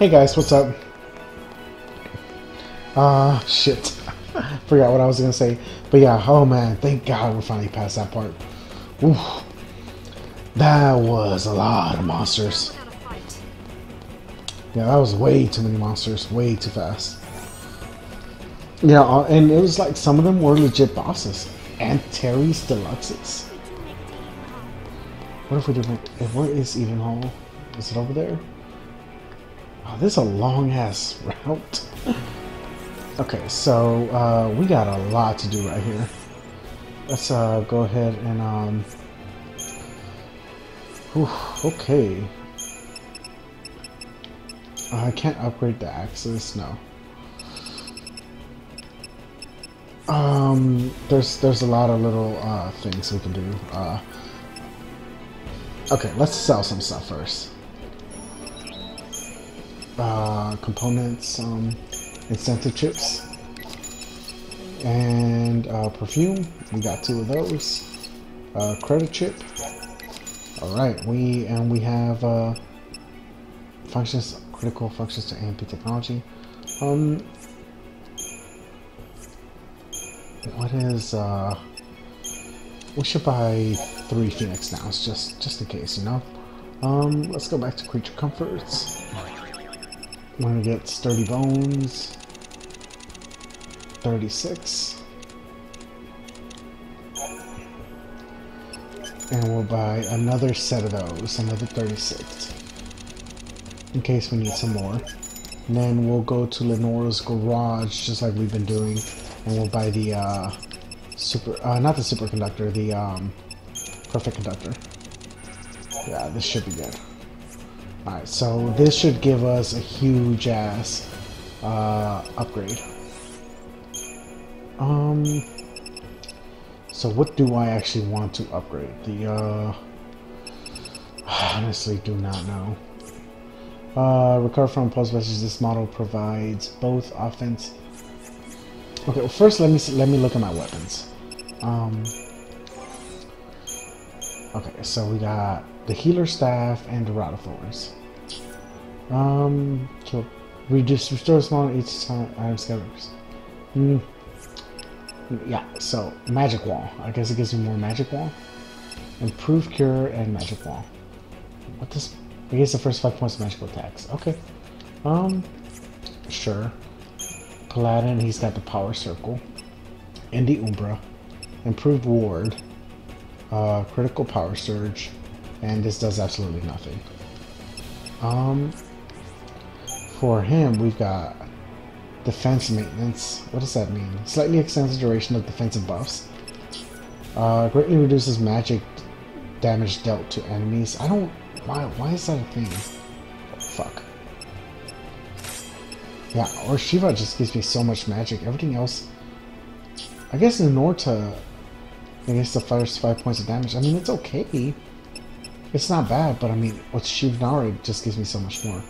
Hey guys, what's up? Ah, uh, shit. Forgot what I was gonna say. But yeah, oh man, thank God we're finally past that part. Oof. That was a lot of monsters. Yeah, that was way too many monsters, way too fast. Yeah, uh, and it was like some of them were legit bosses. And Terry's Deluxes. What if we do? Where is Edenhall? Is it over there? Oh, this is a long ass route. okay, so uh, we got a lot to do right here. Let's uh, go ahead and um. Whew, okay. Uh, I can't upgrade the axes. No. Um, there's there's a lot of little uh, things we can do. Uh, okay, let's sell some stuff first uh, components, um, incentive chips, and uh, perfume. We got two of those. Uh, credit chip. All right, we and we have uh, functions, critical functions to AMP technology. Um, what is uh? We should buy three Phoenix now, it's just just in case, you know. Um, let's go back to creature comforts. We're gonna get sturdy bones. 36. And we'll buy another set of those, another 36. In case we need some more. And then we'll go to Lenora's garage, just like we've been doing. And we'll buy the, uh, super, uh, not the superconductor, the, um, perfect conductor. Yeah, this should be good. Alright, so this should give us a huge ass uh, upgrade. Um, so what do I actually want to upgrade? The, uh, honestly do not know. Uh, recover from pulse messages. This model provides both offense. Okay, well first let me let me look at my weapons. Um, okay, so we got the healer staff, and the thorns. Um, so reduce restore small each time item scatters. Hmm. Yeah, so magic wall. I guess it gives me more magic wall. Improve cure and magic wall. What this? I guess the first five points of magical attacks. Okay. Um, sure. Paladin, he's got the power circle. And the Umbra. Improved ward. Uh, critical power surge and this does absolutely nothing. Um, for him, we've got defense maintenance. What does that mean? Slightly extends the duration of defensive buffs. Uh, greatly reduces magic damage dealt to enemies. I don't. Why? Why is that a thing? fuck. Yeah, or Shiva just gives me so much magic. Everything else. I guess Ninurta, I guess the first five points of damage. I mean, it's okay. It's not bad, but I mean, with Otshirvani just gives me so much more.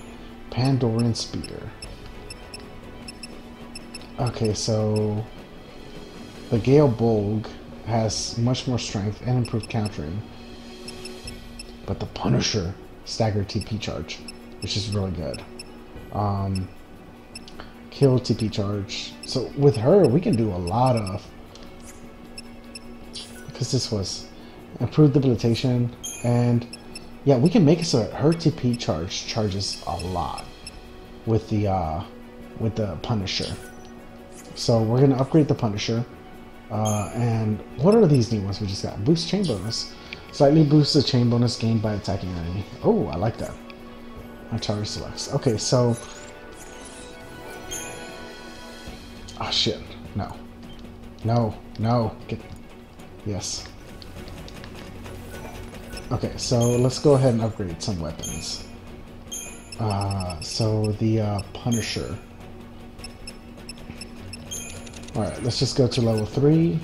Pandoran Spear. Okay, so the Gae Bolg has much more strength and improved countering. But the Punisher staggered TP charge, which is really good. Um, kill TP charge. So with her, we can do a lot of because this was improved debilitation and yeah, we can make it so that her TP charge charges a lot with the uh, with the Punisher. So we're gonna upgrade the Punisher. Uh, and what are these new ones we just got? Boost chain bonus. Slightly boosts the chain bonus gained by attacking enemy. Oh, I like that. My charge selects. Okay, so. Oh shit! No, no, no. Get. Yes. Okay, so let's go ahead and upgrade some weapons. Uh, so the uh, Punisher. Alright, let's just go to level 3.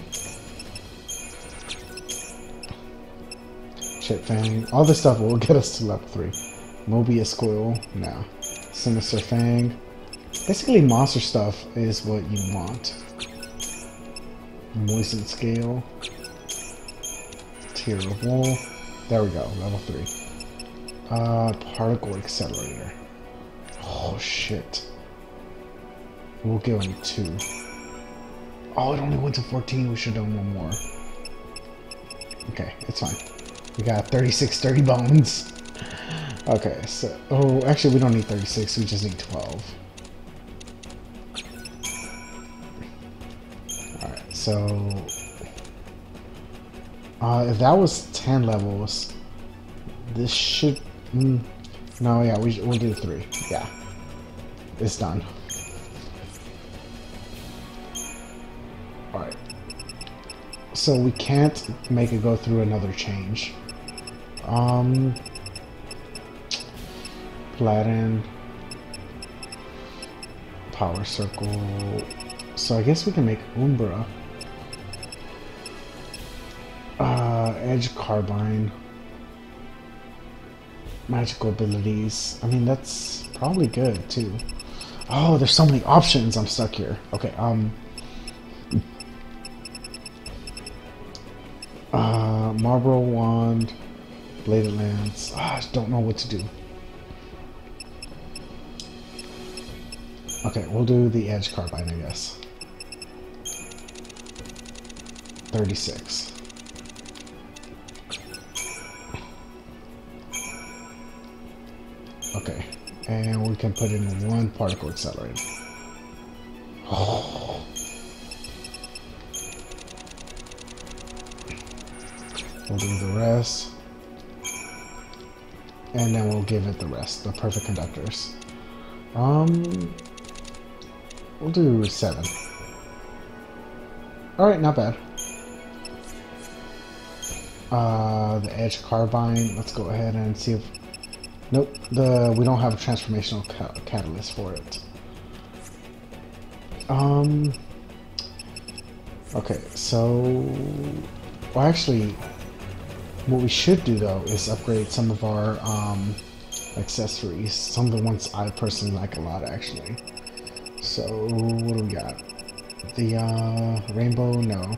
Chip Fang. All this stuff will get us to level 3. Mobius Coil. No. Sinister Fang. Basically, monster stuff is what you want. Moistened Scale. Tear of Woe. There we go, level 3. Uh, particle accelerator. Oh, shit. We'll give him two. Oh, it only went to 14. We should have done one more. Okay, it's fine. We got 36 30 bones. Okay, so... Oh, actually, we don't need 36. We just need 12. Alright, so... Uh, if that was 10 levels, this should... Mm, no, yeah, we, we'll do 3. Yeah. It's done. Alright. So we can't make it go through another change. Um... Platin. Power Circle. So I guess we can make Umbra. Edge Carbine. Magical abilities. I mean, that's probably good, too. Oh, there's so many options. I'm stuck here. Okay, um... Uh, Malboro Wand. Bladed Lance. Oh, I don't know what to do. Okay, we'll do the Edge Carbine, I guess. 36. And we can put in one particle accelerator. Oh. We'll do the rest. And then we'll give it the rest, the perfect conductors. Um, we'll do seven. All right, not bad. Uh, the edge carbine. Let's go ahead and see if. Nope, the we don't have a transformational ca catalyst for it. Um. Okay, so well, actually, what we should do though is upgrade some of our um, accessories. Some of the ones I personally like a lot, actually. So what do we got? The uh, rainbow? No.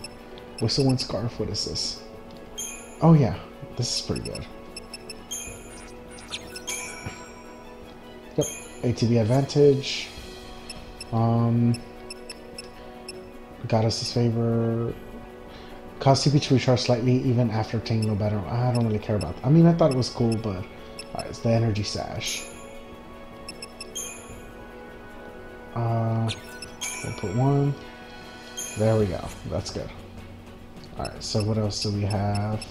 Whistlewind scarf. What is this? Oh yeah, this is pretty good. ATB advantage. Um, this favor. Cause CP to recharge slightly even after taking no better. I don't really care about that. I mean, I thought it was cool, but alright, it's the energy sash. Uh, we'll put one. There we go. That's good. Alright, so what else do we have?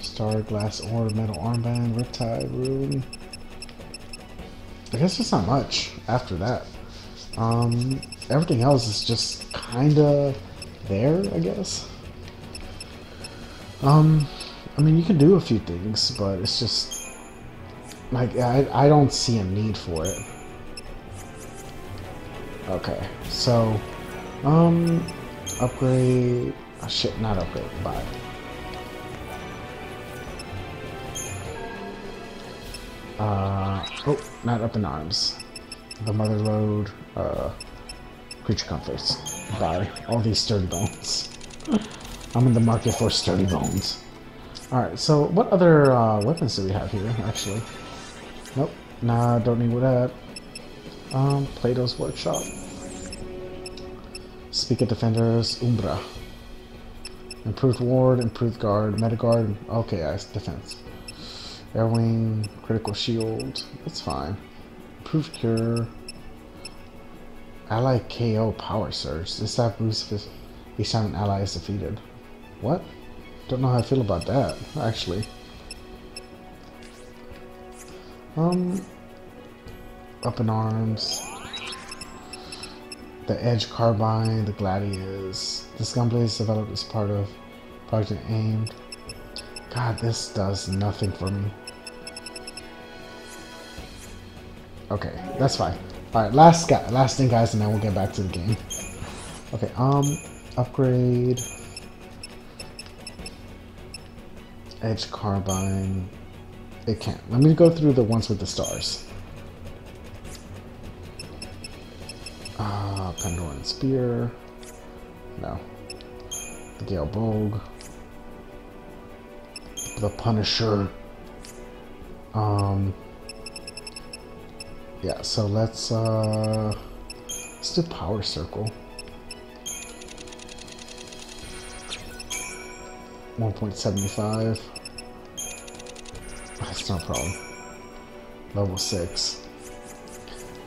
Star glass ore, metal armband, riptide rune. I guess it's not much after that. Um, everything else is just kinda there, I guess. Um, I mean, you can do a few things, but it's just like I, I don't see a need for it. Okay, so um, upgrade. Oh, shit, not upgrade. Buy. Uh, oh, not up in arms. The mother load. Uh, creature comforts. Buy all these sturdy bones. I'm in the market for sturdy bones. Alright, so what other uh, weapons do we have here, actually? Nope. Nah, don't need that. Um, Plautus's Workshop. Spica Defenders, Umbra. Improved Ward, Improved Guard, Metaguard. Okay, I defense. Airwing, Critical Shield. That's fine. Improved Cure. Ally KO Power Surge. This that boosts if each time an ally is defeated. What? Don't know how I feel about that, actually. Um, up in arms. The Edge Carbine, the Gladius. This gunblade is developed as part of Project AIM. God, this does nothing for me. Okay, that's fine. Alright, last guy, last thing guys, and then we'll get back to the game. Okay, um, upgrade. Edge Carbine. It can't. Let me go through the ones with the stars. Ah, uh, Pandoran Spear. No. The Gae Bolg. The Punisher. Um. Yeah, so let's uh let's do power circle. 1.75. That's no problem. Level 6.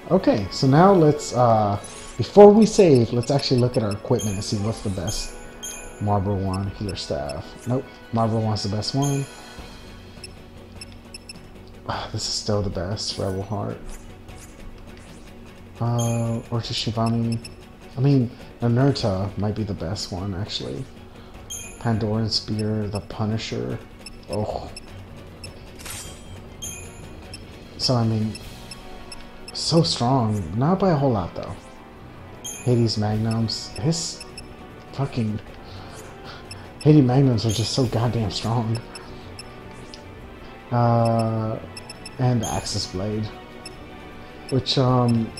Okay, so now let's, uh, before we save, let's actually look at our equipment and see what's the best. Malboro Wand, healer staff. Nope, Malboro Wand's the best one. Ah, this is still the best, Rebel Heart. Uh, Otshirvani. I mean, Ninurta might be the best one, actually. Pandoran Spear, the Punisher. Oh. So, I mean, so strong. Not by a whole lot, though. Hyades Magnums. His fucking Hyades Magnums are just so goddamn strong. Uh, and the Axis Blade. Which, um...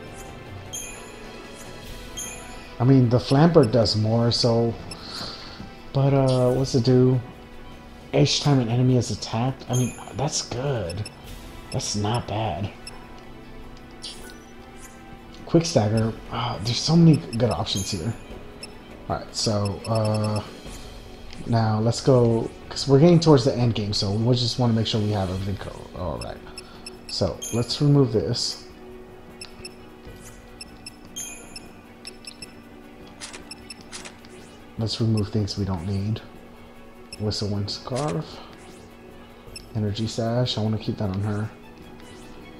I mean, the Flamber does more, so... But, uh, what's it do? Each time an enemy is attacked? I mean, that's good. That's not bad. Quick Stagger. Oh, there's so many good options here. Alright, so, uh... Now, let's go... Because we're getting towards the end game, so we just want to make sure we have everything covered. Alright. So, let's remove this. Let's remove things we don't need. Whistle Wind Scarf. Energy Sash. I want to keep that on her.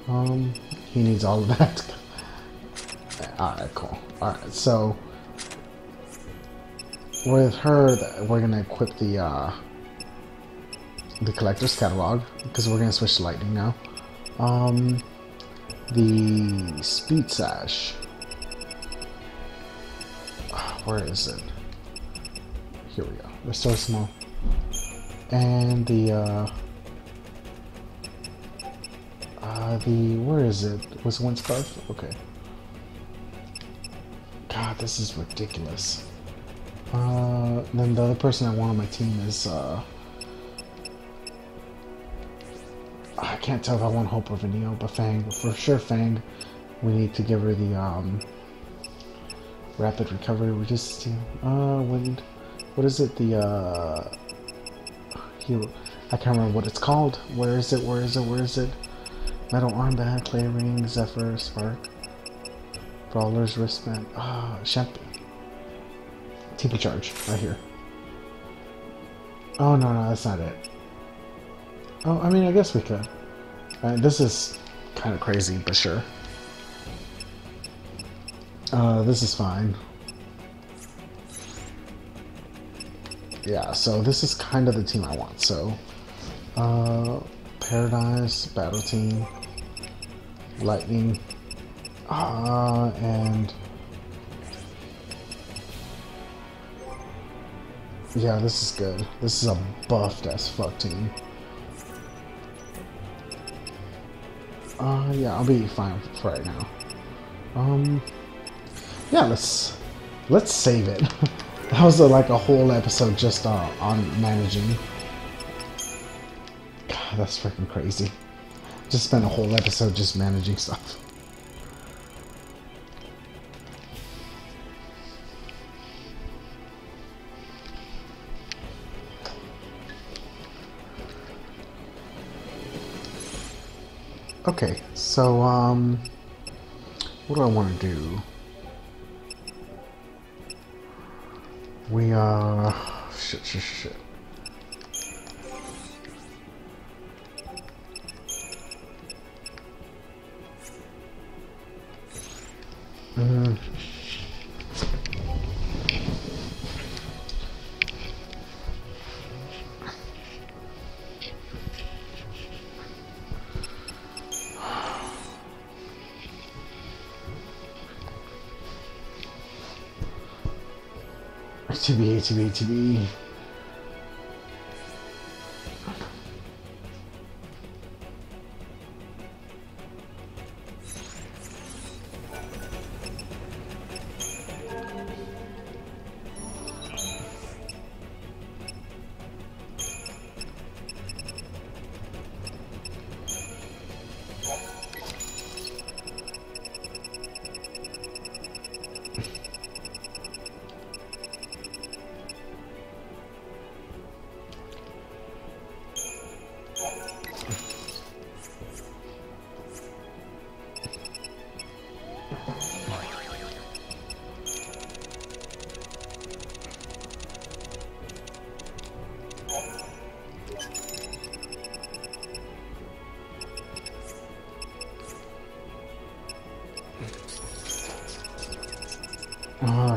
Um, he needs all of that. Alright, cool. Alright, so with her, we're gonna equip the uh, the collector's catalog because we're gonna switch to lightning now. Um, the speed sash. Where is it? Here we go. Restore small. And the uh, uh, the where is it? Was one scarf? Okay. God, this is ridiculous. Uh, then the other person I want on my team is, uh, I can't tell if I want Hope or Vanille, but Fang, for sure Fang, we need to give her the, um, rapid recovery, we just, uh, wind, what is it, the, uh, heal, I can't remember what it's called, where is it, where is it, where is it, Metal Armband, Clay Ring, Zephyr, Spark, Brawler's Wristband, ah, uh, Champion, TP charge, right here. Oh, no, no, that's not it. Oh, I mean, I guess we could. Uh, this is kind of crazy, but sure. Uh, this is fine. Yeah, so this is kind of the team I want. So, uh, Paradise, Battle Team, Lightning, uh, and Yeah, this is good. This is a buffed as fuck team. Uh, yeah, I'll be fine for right now. Um, yeah, let's let's save it. that was a, like a whole episode just uh, on managing. God, that's freaking crazy. Just spent a whole episode just managing stuff. Okay, so, um, what do I want to do? We, are shit, shit, shit. ATB, ATB, to Oh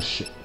shit.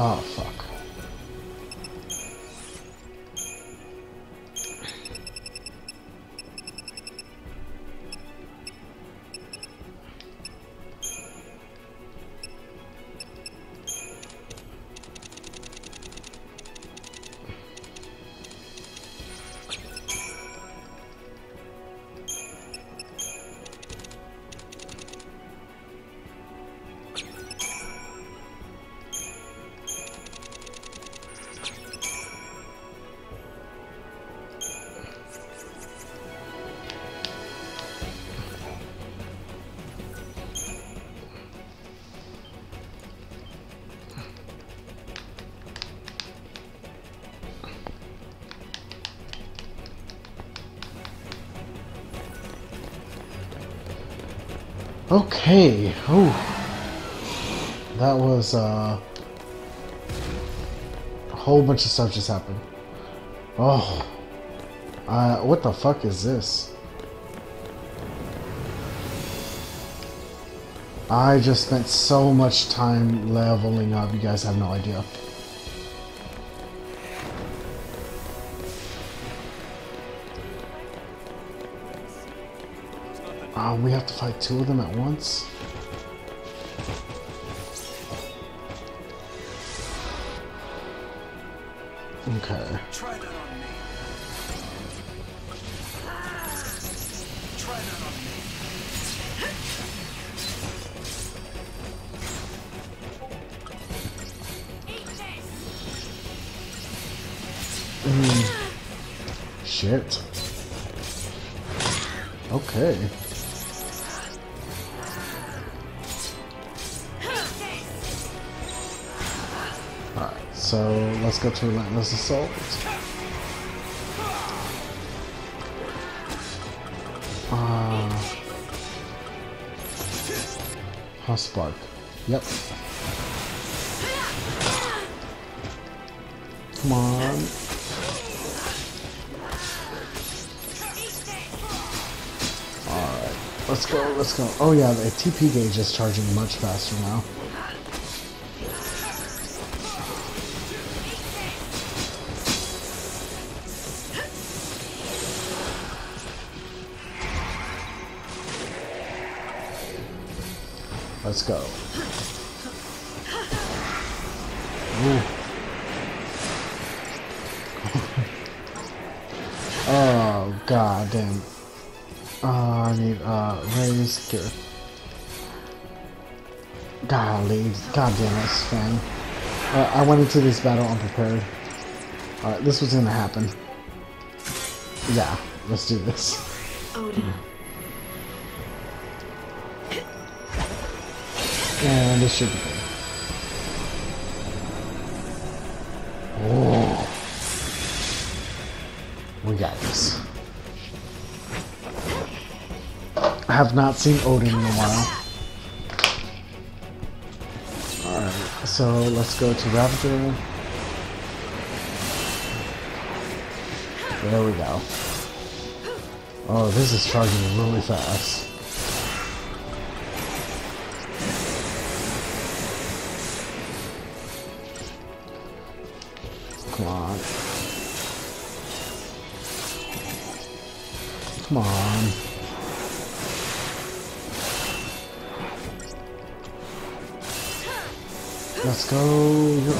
Oh, fuck. Okay. Ooh. That was uh, a whole bunch of stuff just happened. Oh. Uh, what the fuck is this? I just spent so much time leveling up, you guys have no idea. Um, we have to fight two of them at once? To Relentless Assault. Uh, huh, Spark. Yep. Come on. Alright, let's go, let's go. Oh yeah, the TP gauge is charging much faster now. Let's go. Ooh. oh god damn. Oh, I need uh raise gear. Golly, god damn it, Sven. Uh, I went into this battle unprepared. Alright, this was gonna happen. Yeah, let's do this. Odin. And this should be good. Oh. We got this. I have not seen Odin in a while. Alright, so let's go to Ravager. There we go. Oh, this is charging really fast.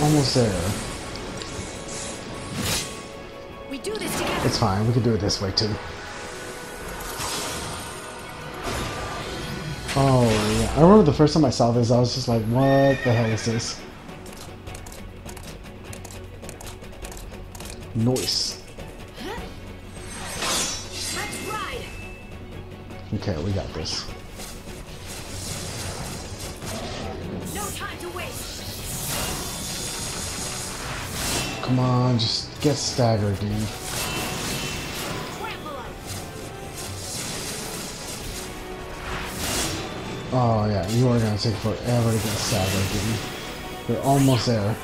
Almost there. We do this together. It's fine. We can do it this way too. Oh yeah. I remember the first time I saw this, I was just like, "What the hell is this?" Noise. Okay, we got this. Come on, just get staggered, dude. Oh yeah, you are gonna take forever to get staggered, dude. You're almost there.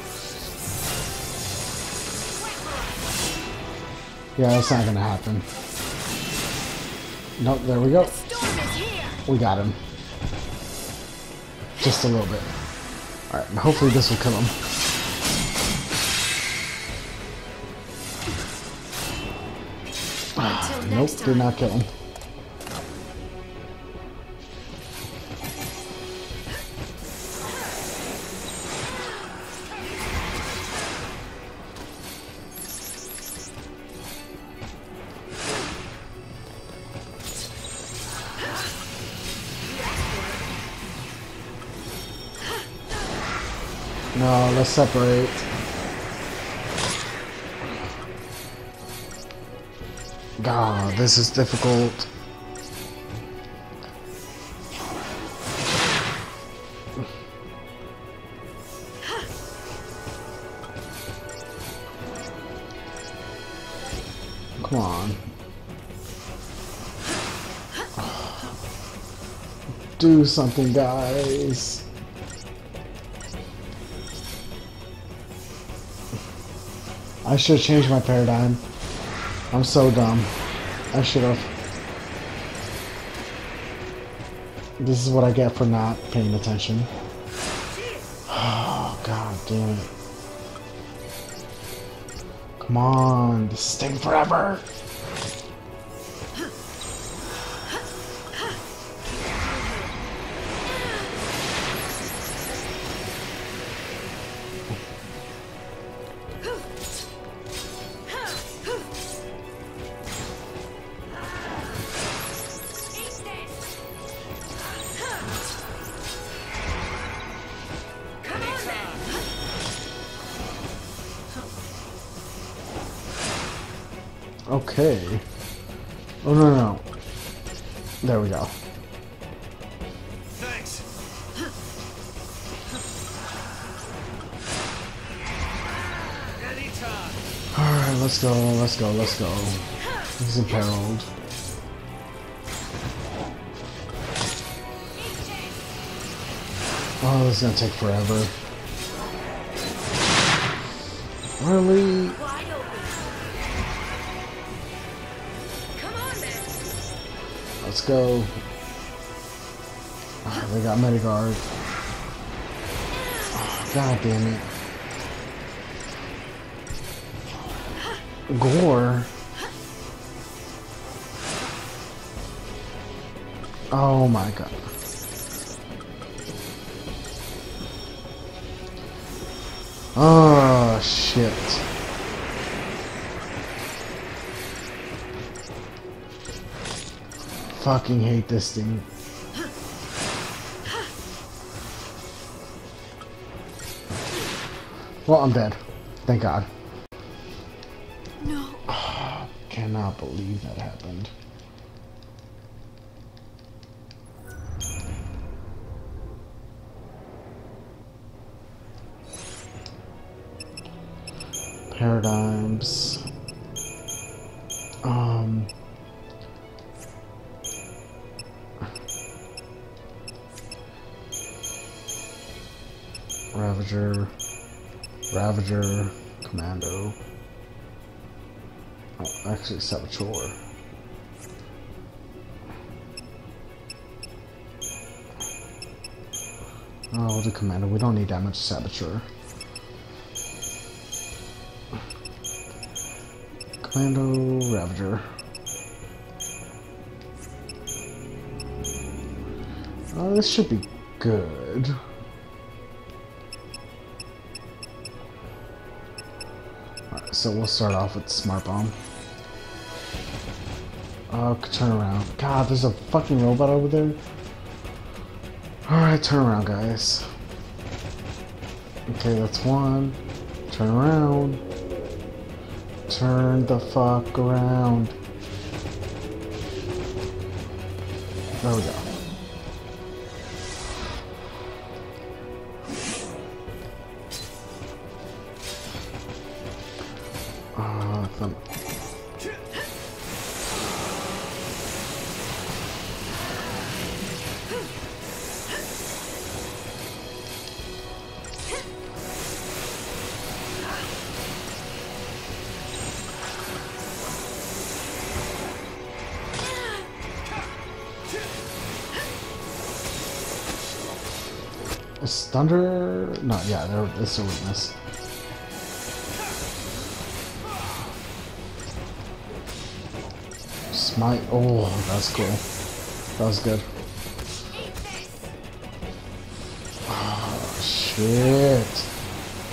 Yeah, that's not gonna happen. Nope, there we go. Storm is here. We got him. Just a little bit. Alright, hopefully this will kill him. Nope, did not kill him. No, let's separate. God, this is difficult. Come on. Do something, guys. I should have changed my paradigm. I'm so dumb. I should have. This is what I get for not paying attention. Oh, god damn it. Come on, this is forever. Let's go, let's go, let's go. He's imperiled. Oh, this is gonna take forever. Really? Let's go. Ah, they got Metaguard. Oh, God damn it. Gore. Oh my god. Oh shit. Fucking hate this thing. Well, I'm dead. Thank God. Ravager. Ravager. Commando. Oh, actually, Saboteur. Oh, the Commander. We don't need that much Saboteur. Commando, Ravager. Oh, this should be good. So we'll start off with Smart Bomb. Oh, turn around. God, there's a fucking robot over there. Alright, turn around, guys. Okay, that's one. Turn around. Turn the fuck around. There we go. Is thunder? No, yeah, there, it's a weakness. Smite. Oh, that's cool. That was good. Oh, shit.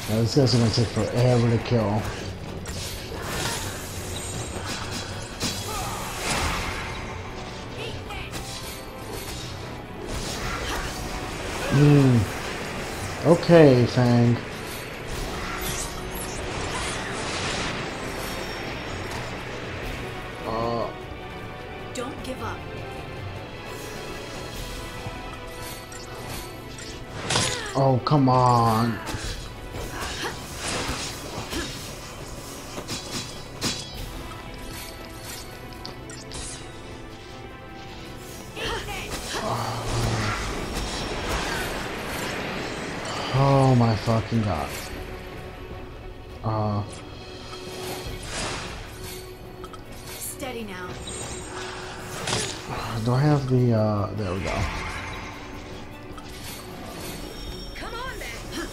Yeah, this guy's gonna take forever to kill. Hmm. Okay, Fang. Uh, Don't give up. oh, come on. Fucking god. Uh, Steady now. do I have the, uh, there we go. Come on then.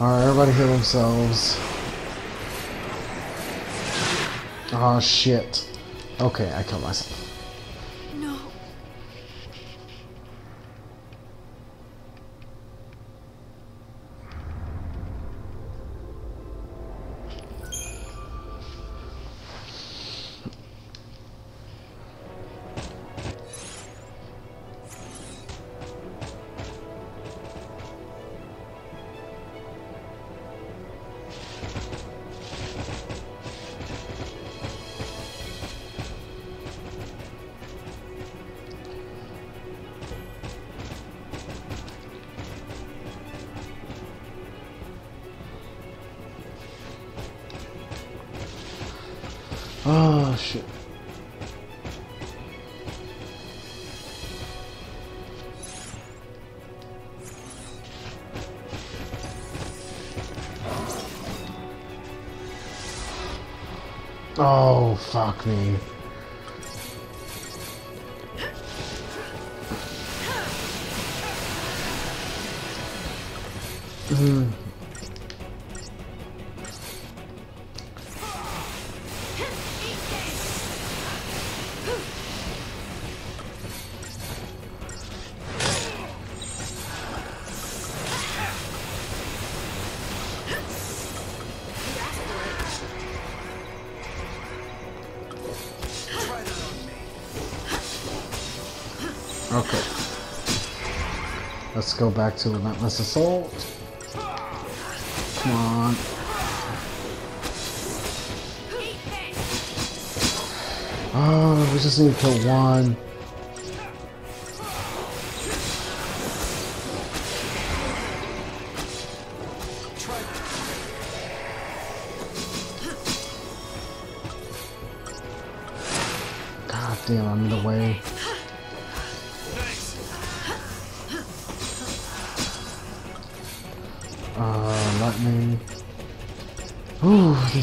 Alright, everybody heal themselves. Oh shit. Okay, I killed myself. No. Fuck me. Okay. Let's go back to Relentless Assault. Come on. Oh, we just need to kill one.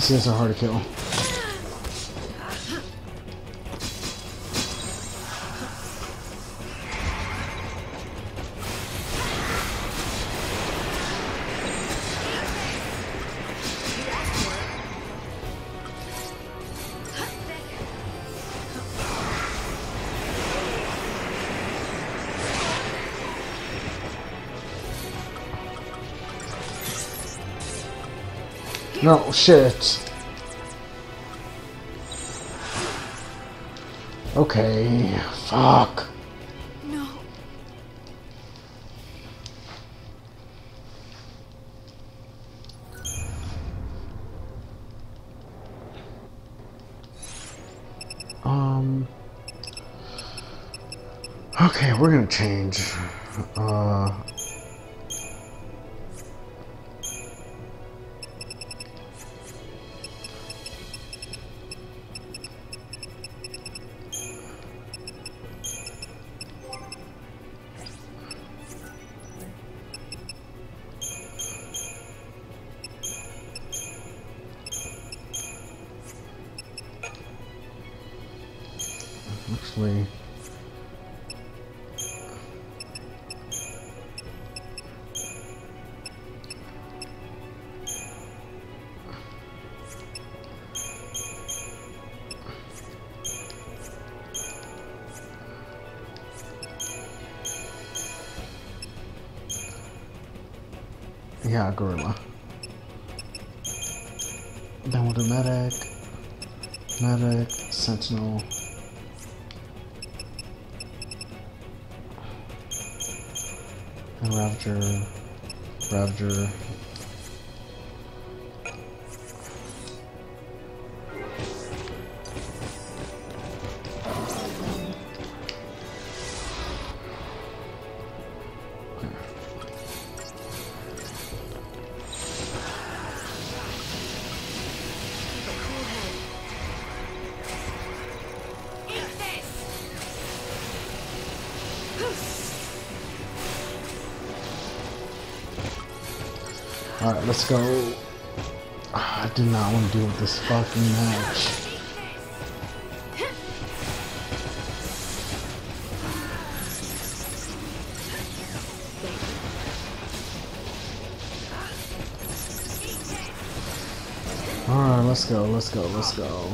These guys are hard to kill. shit. Okay, fuck. No. Um. Okay, we're gonna change. Uh. Alright, let's go. Ah, I do not want to deal with this fucking match. Alright, let's go, let's go, let's go.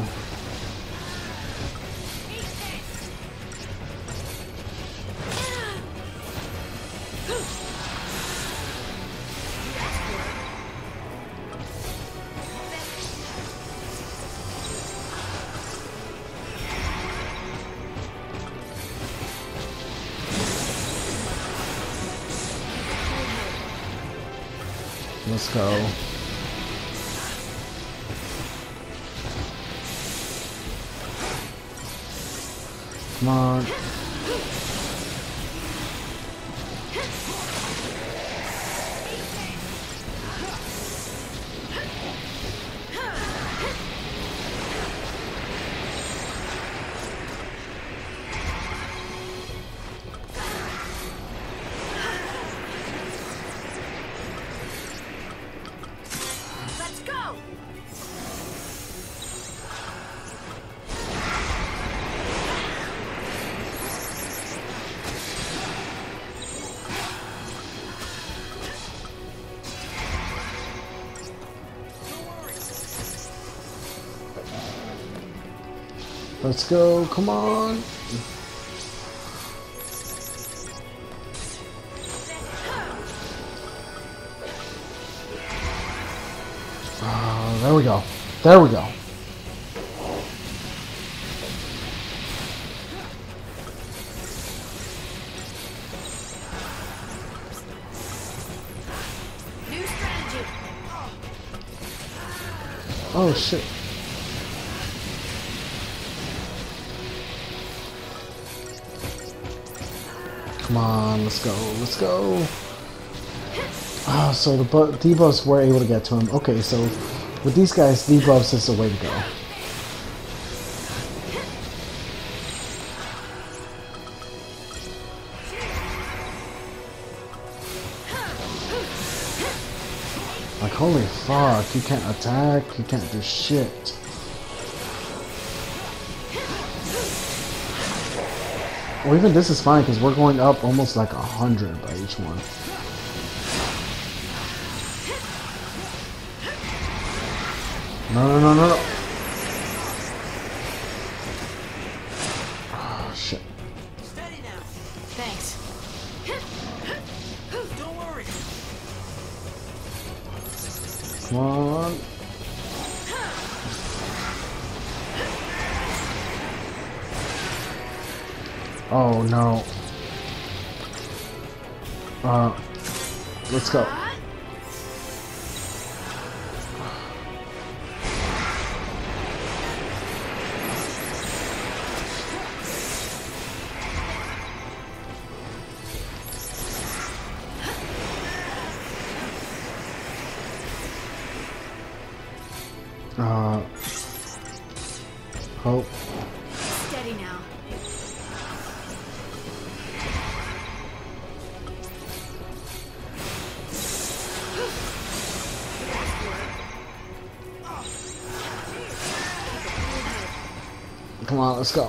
Let's go. Come on. Let's go! Let's go. Come on. We go. There we go. New strategy. Oh shit. Come on, let's go, let's go. Ah, so the bu- debuffs were able to get to him. Okay, so with these guys, debuffs is the way to go. Like, holy fuck, you can't attack, you can't do shit. Well, even this is fine because we're going up almost like a hundred by each one. No, no, no, no, no. Oh, shit. Steady now. Thanks. Don't worry. Come on. Oh no. Uh, let's go. Let's go.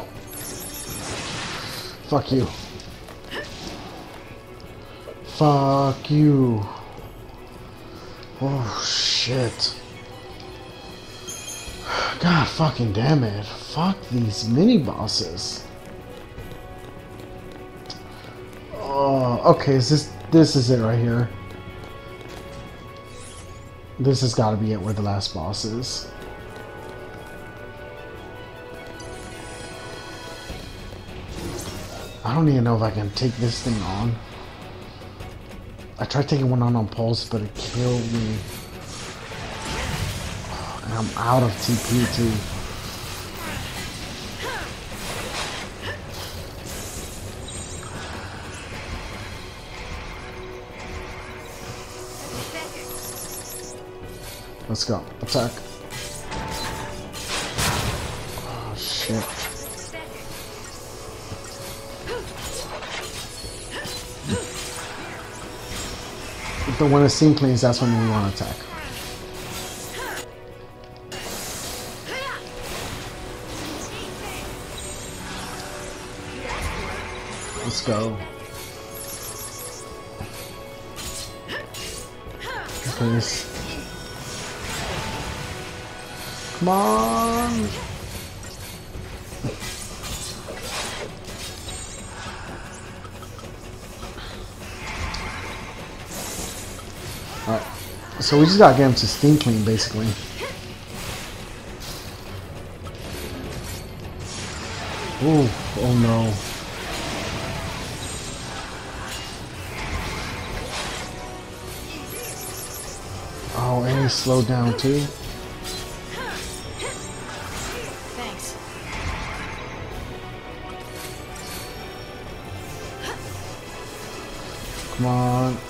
Fuck you. Fuck you. Oh shit. God fucking damn it. Fuck these mini bosses. Oh, okay, is this this is it right here. This has got to be it where the last boss is. I don't even know if I can take this thing on. I tried taking one on on pulse, but it killed me. And I'm out of TP too. Let's go. Attack. Oh shit. But when the scene cleans, that's when we want to attack. Let's go. Please. Come on. So we just gotta get him to steam clean basically. Ooh, oh no. Oh, and he slowed down too. Thanks. Come on.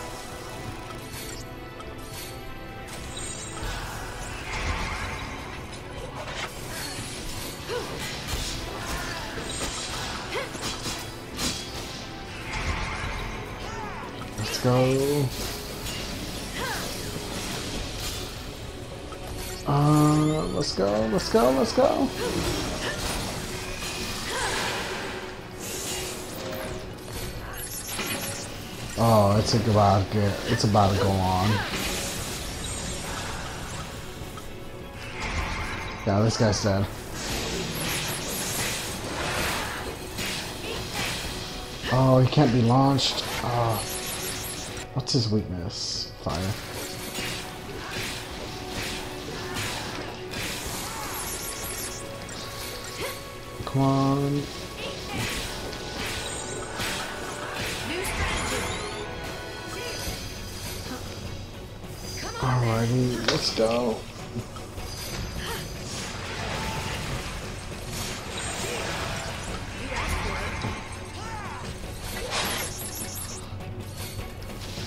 Let's go, let's go. Oh, it's about to get, it's about to go on. Yeah, this guy's dead. Oh, he can't be launched. Oh. What's his weakness? Fire. Come on. Alrighty, let's go.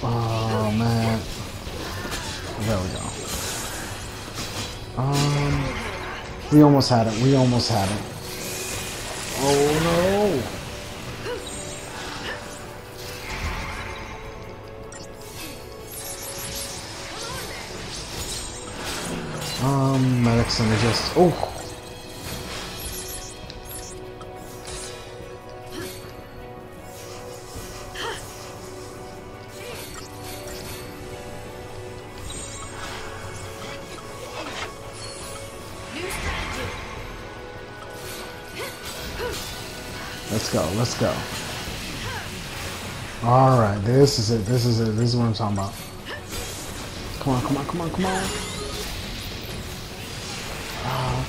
Oh man. There we go. Um we almost had it. We almost had it. Oh no. Um, and just oh. Go. Let's go. All right, this is it. This is it. This is what I'm talking about. Come on, come on, come on, come on. Uh,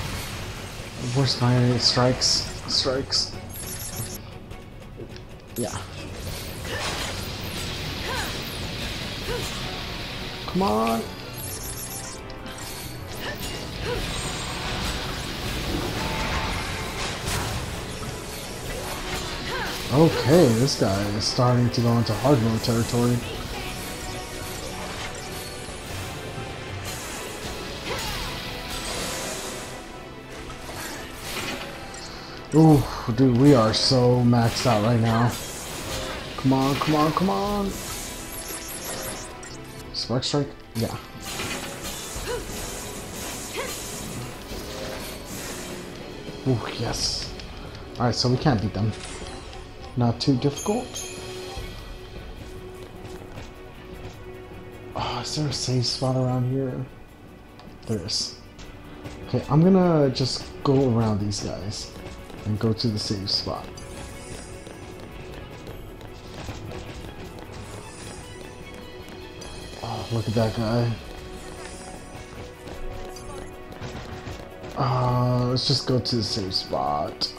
oh, my strikes? Strikes. Yeah. Come on. Okay, this guy is starting to go into hard mode territory. Ooh, dude, we are so maxed out right now. Come on, come on, come on. Spark strike? Yeah. Ooh, yes. Alright, so we can't beat them. Not too difficult. Oh, is there a safe spot around here? There is. Okay, I'm gonna just go around these guys and go to the safe spot. Oh, look at that guy. Uh, let's just go to the safe spot.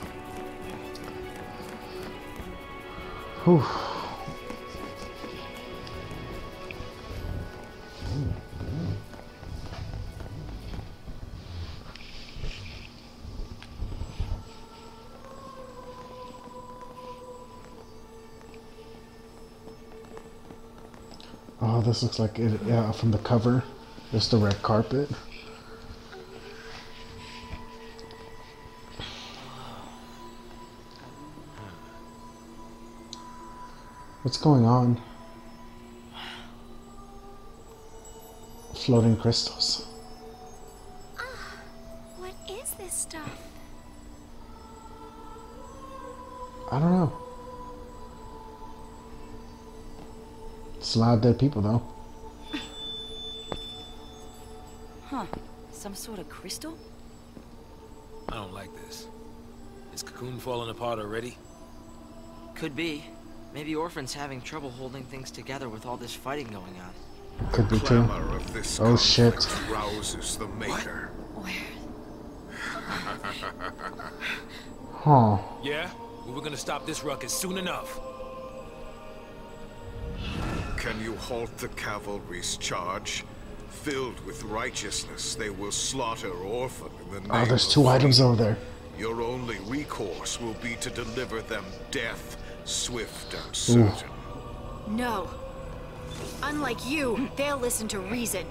Whew. Oh, this looks like it yeah, from the cover. Just the red carpet. What's going on? Floating crystals. Ah, what is this stuff? I don't know. It's a lot of dead people, though. Huh. Some sort of crystal? I don't like this. Is Cocoon falling apart already? Could be. Maybe Orphan's having trouble holding things together with all this fighting going on. Could be too. Clamor of this Oh, shit. conflict rouses the maker. Where? Huh. Yeah? We were gonna stop this ruckus soon enough. Can you halt the cavalry's charge? Filled with righteousness, they will slaughter Orphan in the oh, name Oh, there's of two items over there. Your only recourse will be to deliver them death, swift and certain. No. Unlike you, they'll listen to reason.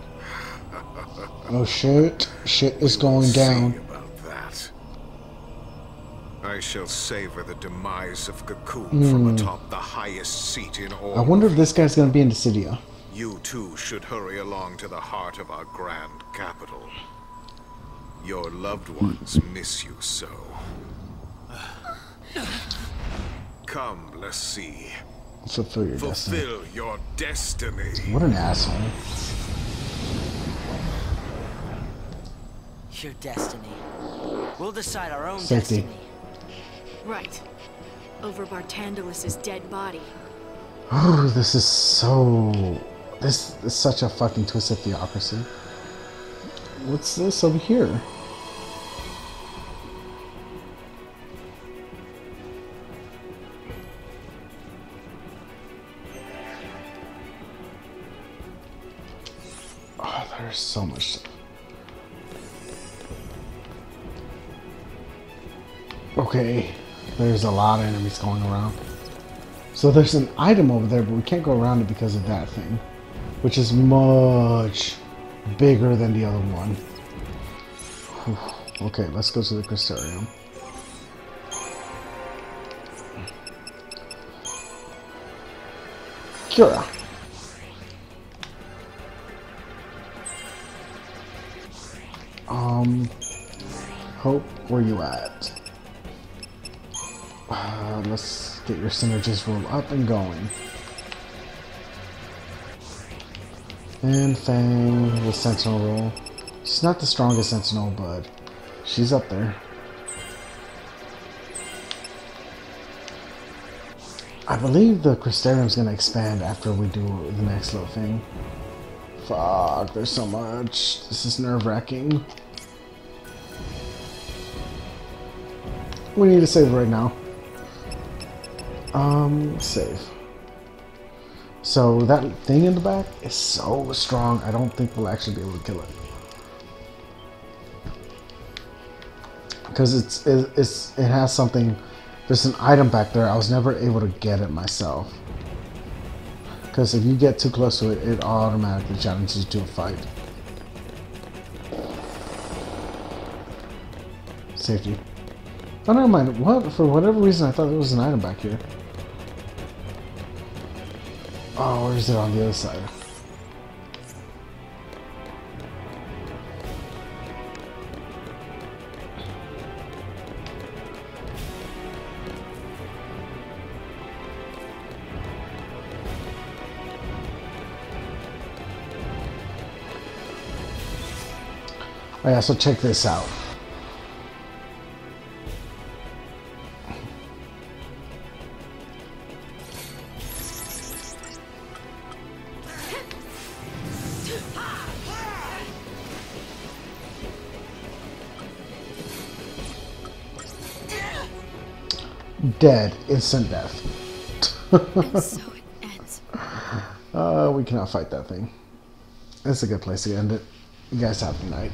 Oh shit. Shit is going See down. about that. I shall savor the demise of Cocoon from atop the highest seat in all. Hmm. I wonder if this guy's gonna be in the Dissidia. You too should hurry along to the heart of our grand capital. Your loved ones miss you so. Come, let's see. Fulfill your destiny. Your destiny. What an asshole. Your destiny. We'll decide our own Safety. destiny. Right. Over Barthandelus's dead body. Oh, this is so. This is such a fucking twisted theocracy. What's this over here? So much. Okay, there's a lot of enemies going around. So there's an item over there, but we can't go around it because of that thing, which is much bigger than the other one. Okay, let's go to the Crystarium. Cura. Um, Hope, where you at? Uh, let's get your synergies roll up and going. And Fang the Sentinel roll. She's not the strongest Sentinel, but she's up there. I believe the Crystarium's gonna expand after we do the next little thing. Fuck, there's so much. This is nerve We need to save right now. Um, save. So that thing in the back is so strong, I don't think we'll actually be able to kill it. Because it's, it, it's, it has something, there's an item back there, I was never able to get it myself. Because if you get too close to it, it automatically challenges you to a fight. Safety. Oh, never mind. What? For whatever reason, I thought there was an item back here. Oh, where is it on the other side? Oh yeah, so check this out. Dead. Instant death. And so it ends. Uh, we cannot fight that thing. That's a good place to end it. You guys have a good night.